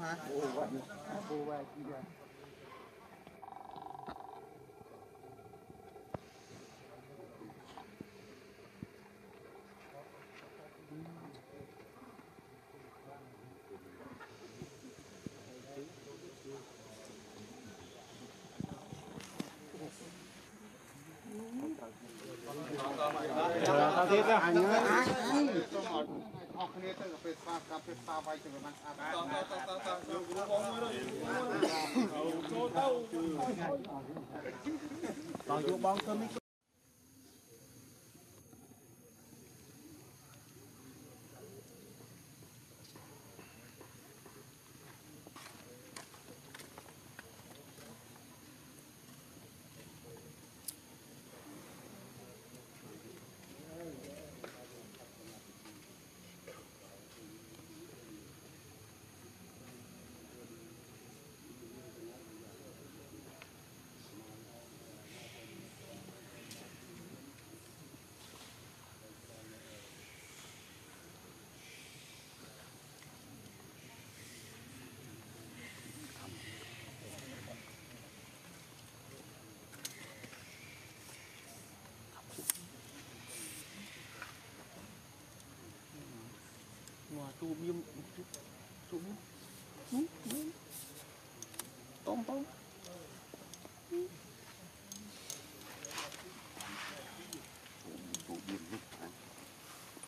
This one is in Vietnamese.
hả? Bù vậy, bù vậy kìa. Hãy subscribe cho kênh Ghiền Mì Gõ Để không bỏ lỡ những video hấp dẫn អស់គ្នាទៅកាហ្វេស្វាកាហ្វេស្វាវាយទៅបានស្អាតតតតតយកគ្រូបងមួយទៅចូលទៅបងយកបងទៅនេះ Wah, tu bium tu. Tu. Hmm. Tom tom.